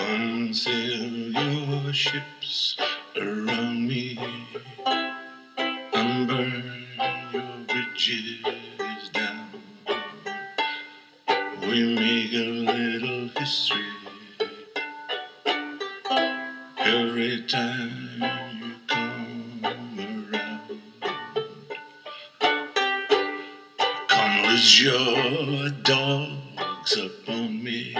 Come sail your ships around me and burn your bridges down. We make a little history every time you come around. Come loose your dogs upon me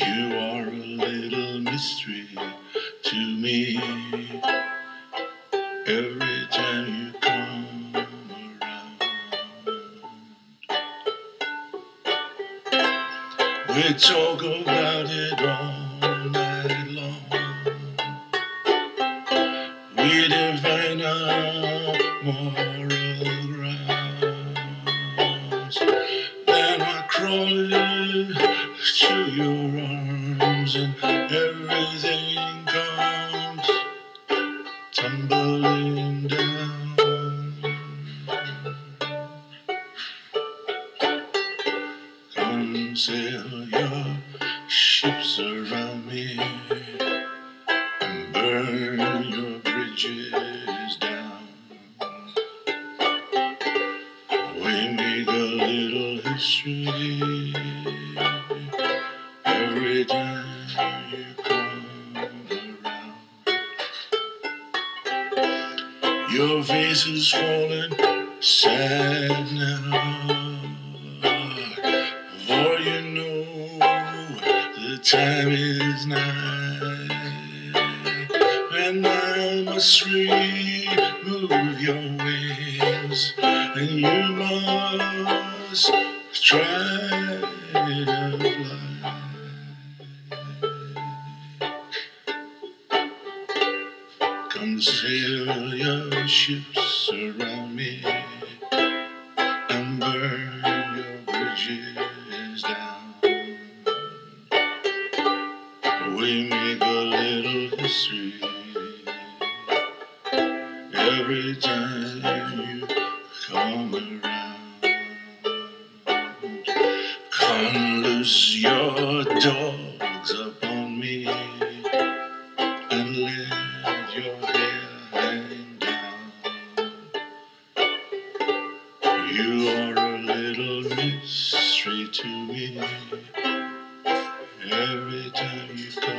You are a little mystery to me every time you come around. We talk about it all night long. We define our moral grounds. Then I crawl and everything comes tumbling down. Come sail your ships around me and burn your bridges down. We a little history every time. Your face is falling sad now. For you know the time is nigh. And I must remove your wings. And you must try to fly. Come sail your ships around me and burn your bridges down. We make a little history every time you come around. Come loose your dogs You are a little mystery to me. Every time you come